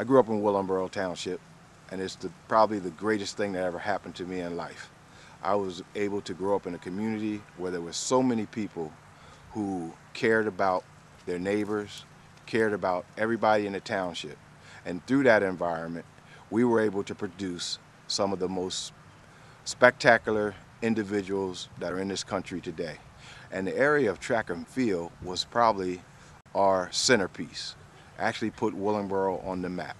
I grew up in Willingboro Township, and it's the, probably the greatest thing that ever happened to me in life. I was able to grow up in a community where there were so many people who cared about their neighbors, cared about everybody in the township. And through that environment, we were able to produce some of the most spectacular individuals that are in this country today. And the area of track and field was probably our centerpiece. Actually put Willingboro on the map.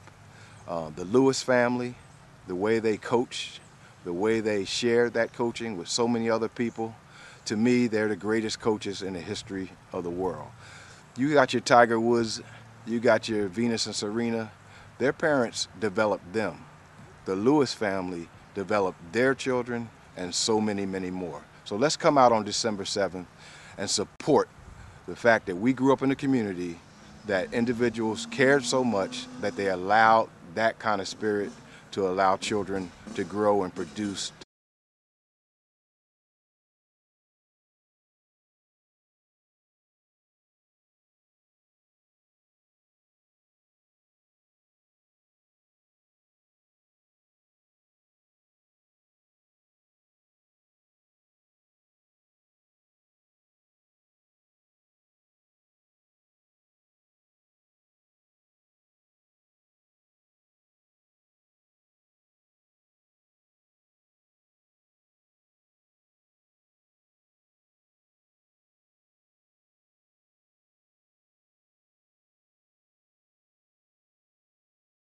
Uh, the Lewis family, the way they coached, the way they shared that coaching with so many other people, to me, they're the greatest coaches in the history of the world. You got your Tiger Woods, you got your Venus and Serena. Their parents developed them. The Lewis family developed their children and so many, many more. So let's come out on December 7th and support the fact that we grew up in a community that individuals cared so much that they allowed that kind of spirit to allow children to grow and produce